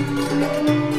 Música